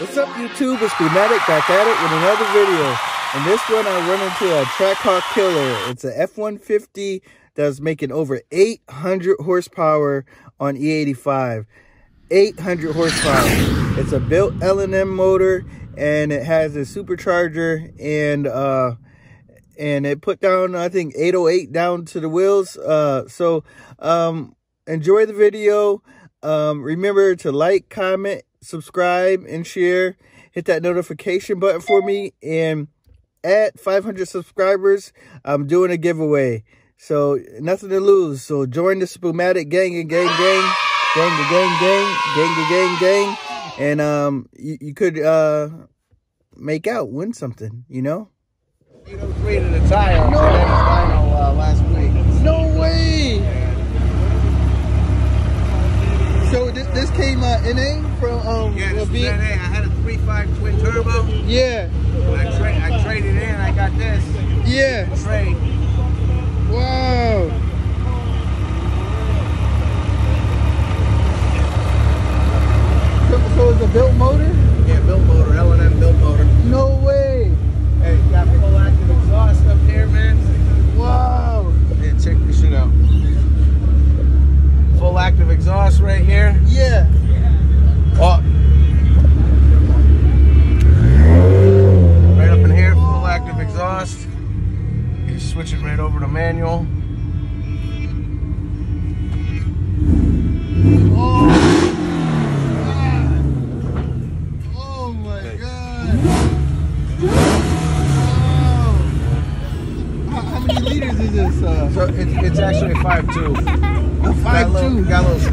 What's up YouTube? It's Spumatic back at it with another video. In this one I run into a Trackhawk Killer. It's a F-150 that's making over 800 horsepower on E85. 800 horsepower. It's a built L&M motor and it has a supercharger and uh and it put down I think 808 down to the wheels. Uh so um enjoy the video. Um remember to like, comment, subscribe and share. Hit that notification button for me. And at 500 subscribers, I'm doing a giveaway. So nothing to lose. So join the Spumatic gang and gang gang. Gang gang gang gang gang gang gang. And um you, you could uh make out, win something, you know? You know, created a tire no. uh, last week. Came uh, NA from um. Yeah, this NA. I had a 3.5 twin turbo. Yeah. I, tra I traded in. I got this. Yeah. Trade. Wow. So, so it's a built motor? Yeah, built motor. L&M built motor. No way. Hey, got full active exhaust up here,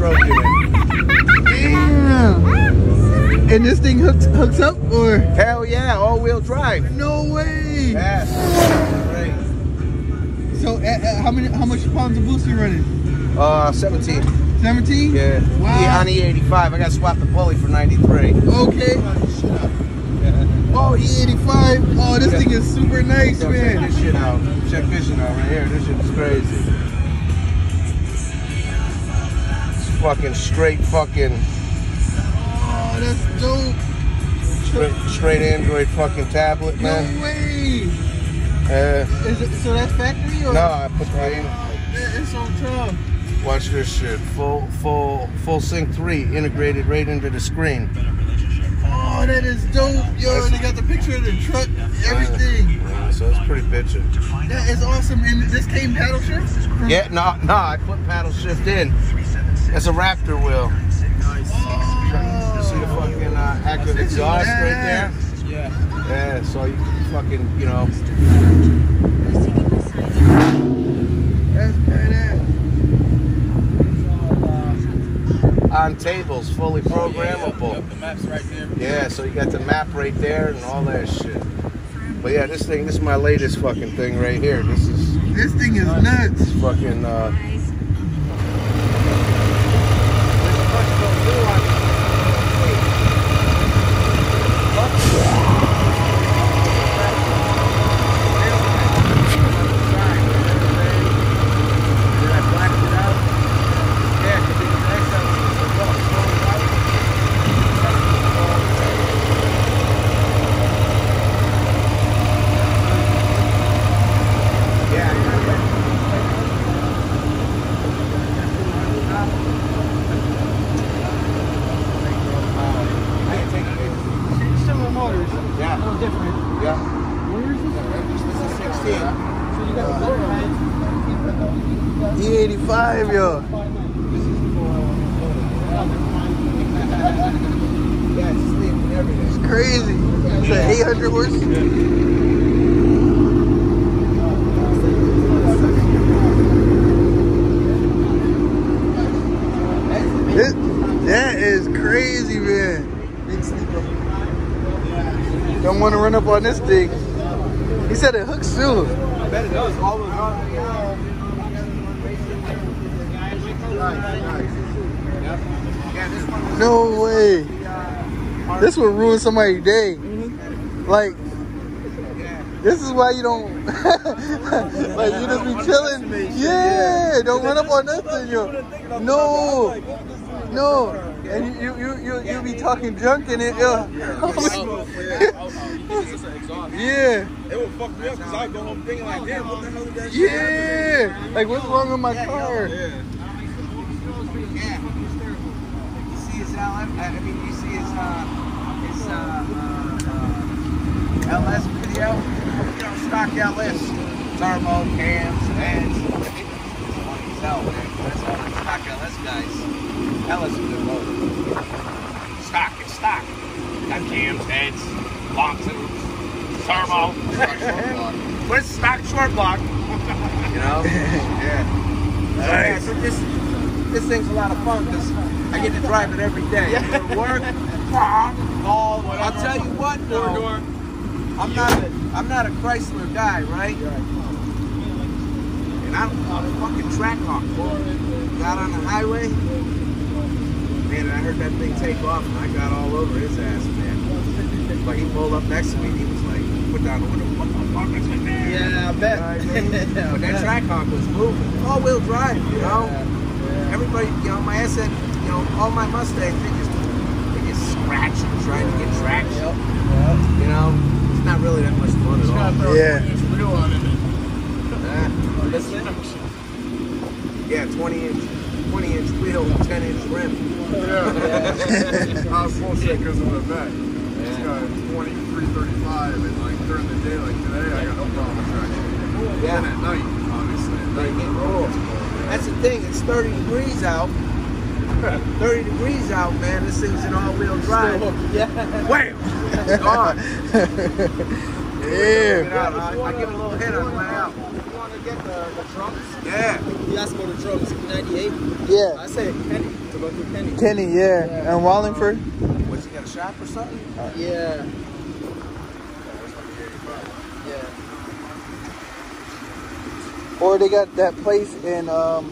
little, two. Got a little stroke in it. Damn. And this thing hooks hooks up or? Hell yeah, all-wheel drive. No way. Yeah. Great. So uh, uh, how many how much pounds of boost you running? Uh, 17. 17? Yeah. Wow. Yeah, on E85. I got to swap the pulley for 93. Okay. Oh, E85. Oh, this Yeah. thing is super nice, So check man. this shit out. Check this shit out right here. This shit is crazy. Fucking straight fucking Oh, that's dope. straight, straight Android fucking tablet, No man. way. Uh, Is it so that's factory or? no, I put right in. That is so tough. Watch this shit. Full, full, full sync three integrated right into the screen. Oh, that is dope. Yo, they got the picture of the truck, everything. Yeah, so it's pretty bitchin'. That is awesome. And this came paddle shift? Yeah, no, no, I put paddle shift in. It's a Raptor wheel. You see the fucking uh, active exhaust right there? Yeah. Yeah, so you fucking, you know, That's badass. on tables, fully programmable. The map's right there. Yeah, so you got the map right there and all that shit. But yeah, this thing, this is my latest fucking thing right here. This is This thing is nuts. fucking, uh, Similar motors. Yeah. No different. Yeah. Where is this? This is 16. So you got the E85, yo. Yeah, it's sleep and everything. It's crazy. It's an 800 horse. This, that is crazy, man. Don't want to run up on this thing. He said it hooks too. I bet it does. All those Yeah, this one No way. This would ruin somebody's day. Like, This is why you don't like you just be chilling. Yeah, don't run up on nothing, yo. No, no, and you you you you be talking junk in it, yo. Yeah, It would fuck me up because I go home thinking like, damn, what the hell is that shit? yeah. Like what's wrong with my car? Yeah. Yeah. His LM, I mean, you see his, uh, his, uh, uh, uh, LS video? You know, stock LS. Turbo, cams, heads. Funny as hell, man. That's all the stock LS guys. LS is good motor. Stock, it's stock. Got cams, heads, long tubes, turbo. Where's stock short block? you know? yeah. So, yeah, so this this thing's a lot of fun because I get to drive it every day. Go to work, all. I'll tell you what, though, I'm not a I'm not a Chrysler guy, right? And I'm, a fucking Trackhawk. Got on the highway, man. I heard that thing take off, and I got all over his ass, man. But he pulled up next to me, and he was like, put down the window, what the fuck is in there? Yeah, I bet. But that Trackhawk was moving. All wheel drive, you know? Everybody, you know, my asset, you know, all my Mustangs, they just, they just scratch and try to get traction. You know? It's not really that much fun at all. Yeah. Uh, yeah, 20 inch, 20 inch wheel, 10 inch rim. Yeah. I was bullshit because of the back. It's got 23, 35, and like during the day, like today, I got no problem with traction. Yeah. And at night, obviously, at night, They the road cool. That's the thing, it's 30 degrees out. 30 degrees out, man. This thing's in all wheel drive. yeah. Wham! It's gone. Yeah. Get out. I, I give it a little hit on the way out. You want to get the, the drums? Yeah. You ask for the drums, 98. Yeah. I say Kenny, to go through Kenny. Kenny, yeah. And Wallingford. What's he got a shop or something? Yeah. Yeah. Or they got that place in um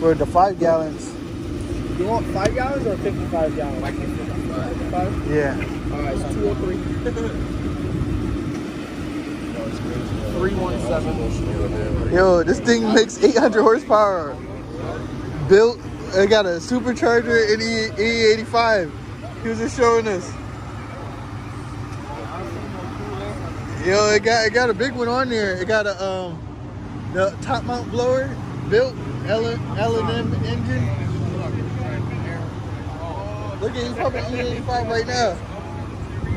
for the five gallons. You want 5 gallons or 55 gallons? Like in 55. 55? Yeah. Alright, so 203. 317. Yo, this thing makes 800 horsepower. Built, it got a supercharger and E E85. He was just showing us. Yo, it got it got a big one on there. It got a um the top mount blower built L L and M engine. Look at he's pumping E85 right now.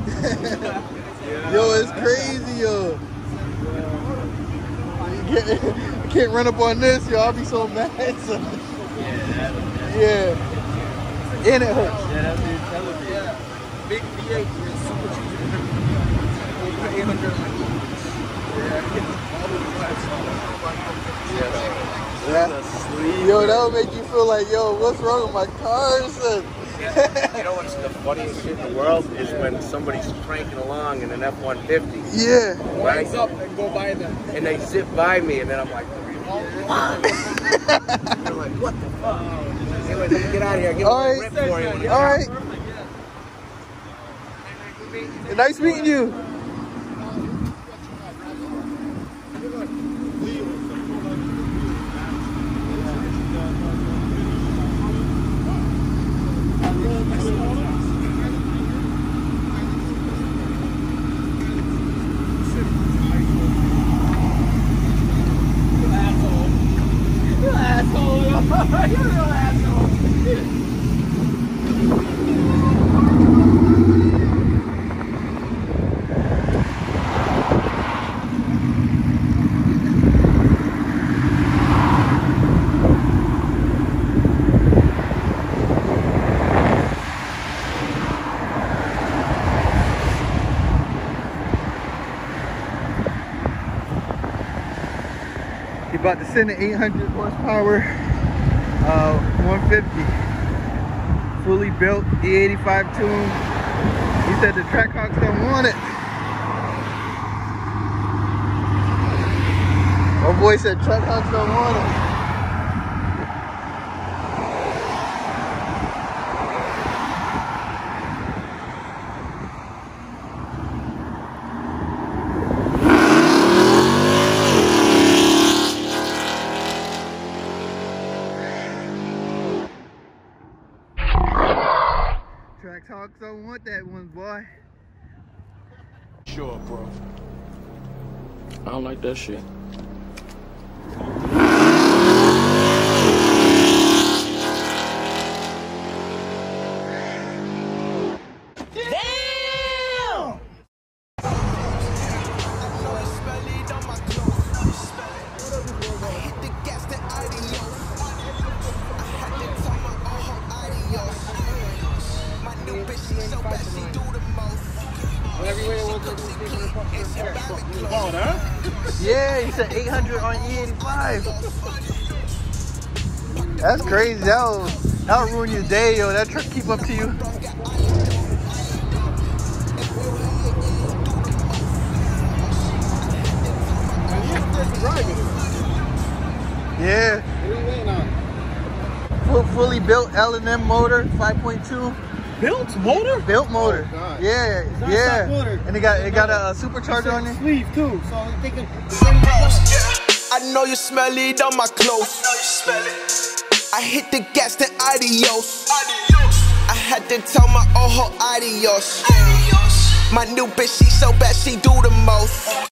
yo, it's crazy, yo. I can't run up on this, yo. I'll be so mad. Yeah. And it hurts. Yeah, that's what you're telling me. Yeah. Big V8 is super cheap. 800. Yeah. Yo, that would make you feel like, yo, what's wrong with my car? Son? You know what's the funniest shit in the world is when somebody's cranking along in an F-150, Yeah. right? Rise up and go by them. And they zip by me, and then I'm like, fuck. They're like, what the fuck? Anyway, let me get out of here. Give All a right. rip for you. All right. Nice meeting you. He about to send an 800 horsepower uh, 150. Fully built E85 tune. He said the Trackhawks don't want it. My boy said Trackhawks don't want it. Trackhawks don't want that one, boy. Sure, bro. I don't like that shit. Yeah, he said 800 on E85. That's crazy. That'll, that'll ruin your day, yo. That truck keep up to you. Yeah. Full, fully built L&M motor, 5.2. Built motor? Built motor. Oh, God. yeah, not yeah. motor. And it got it got a, supercharger on it. Sleeve too. So I'm thinking. I know you smell it on my clothes. I hit the gas, then adios. I had to tell my old hoe adios. My new bitch, she so bad, she do the most.